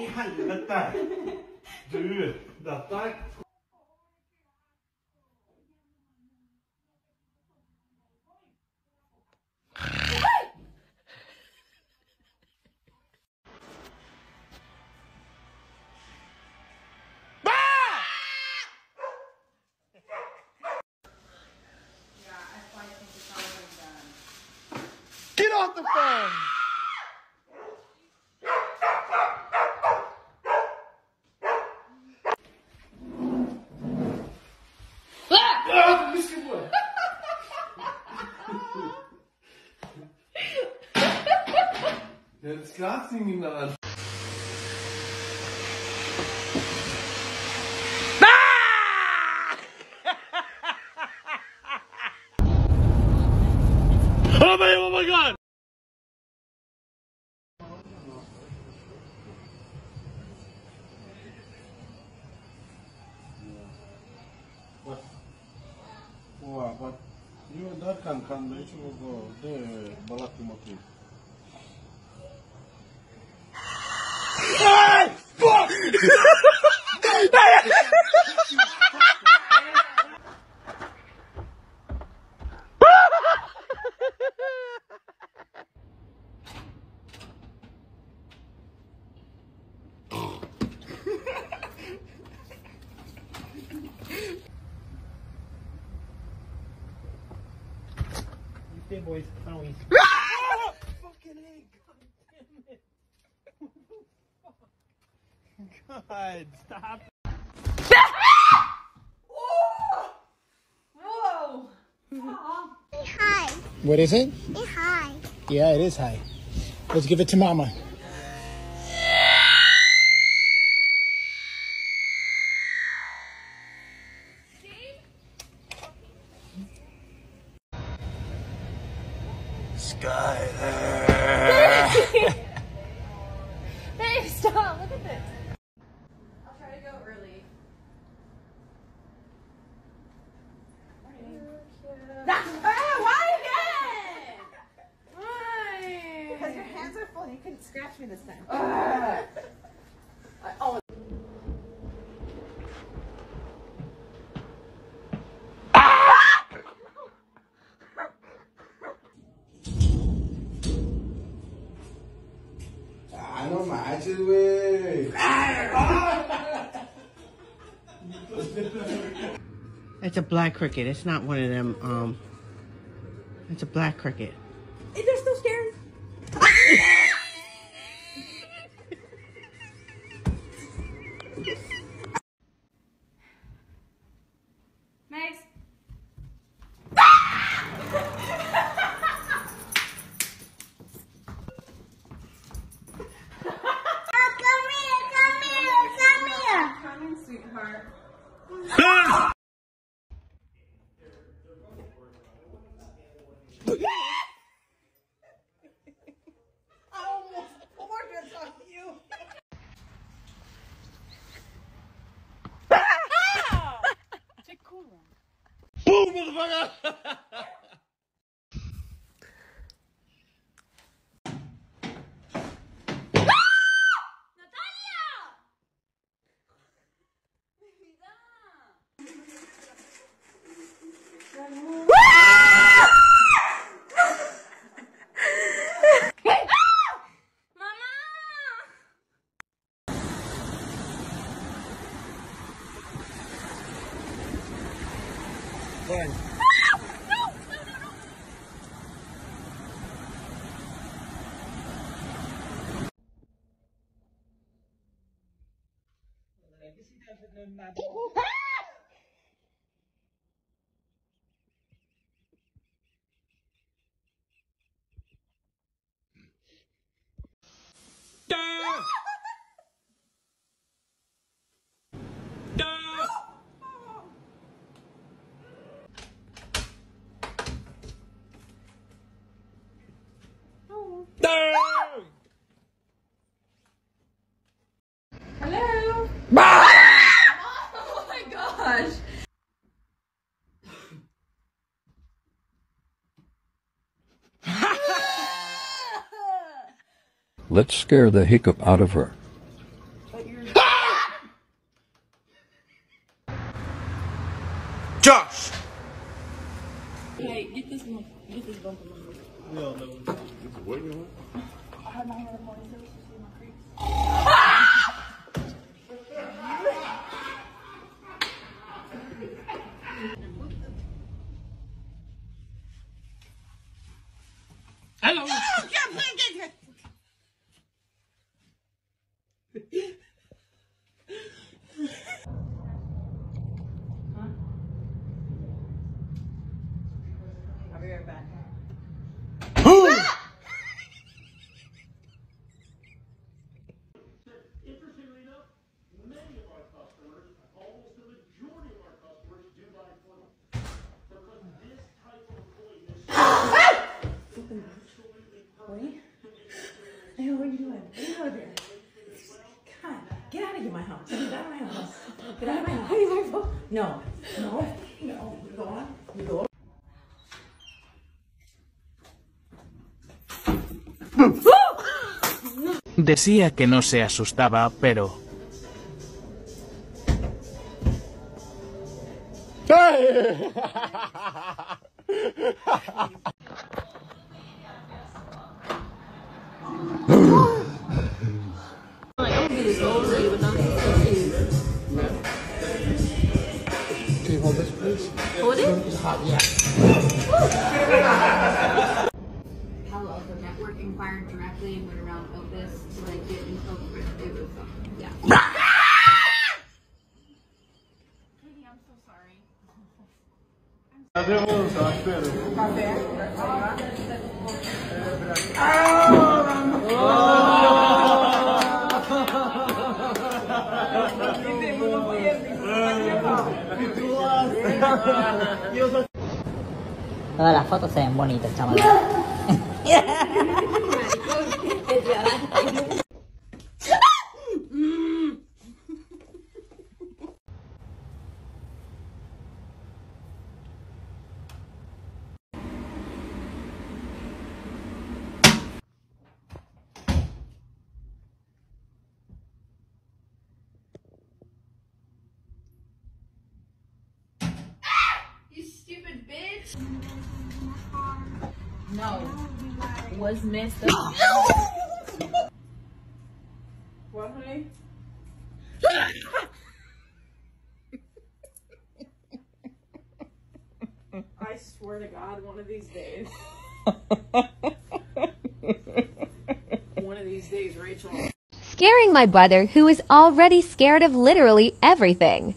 i helvete! Du, dette er Get off the phone! das Glas liegen ihm daran. Oh mein, oh mein Gott! What? What? You and that can come, they should go there, Depois são isso. God, stop. Whoa! Hi. What is it? Hi. Yeah, it is high. Let's give it to mama. Hey, You couldn't scratch me this time. Ah. I- Ah, no manches, güey. It's a black cricket. It's not one of them. Um, it's a black cricket. When? Let's scare the hiccup out of her. Josh! Hey, get this one. Get this bumper. No, no. I have house. Get out of my house. Get out of my house. No, no, no. Decía que no se asustaba, pero... Hold it? It's hot, yeah. Palo Alto Network inquired directly and went around Opus to like get info for it was um, yeah. Katie, I'm so sorry. Todas las fotos se ven bonitas, chaval. No. Was messed up. what, honey? I swear to God, one of these days. one of these days, Rachel. Scaring my brother, who is already scared of literally everything.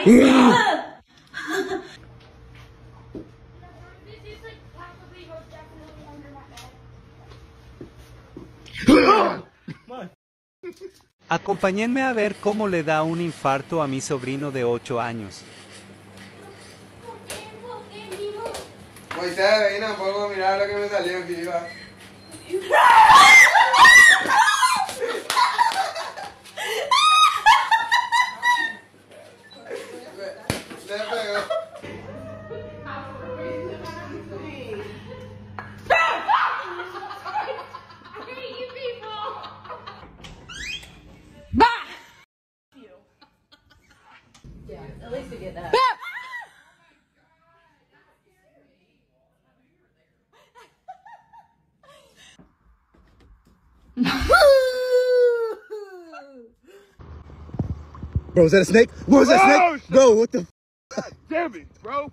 Acompáñenme a ver cómo le da un infarto a mi sobrino de 8 años. Moisés, ven un poco, mira lo que me salió aquí. At least you. Bro, is that a snake? Bro, is that a snake? Bro, what the? Damn it, bro.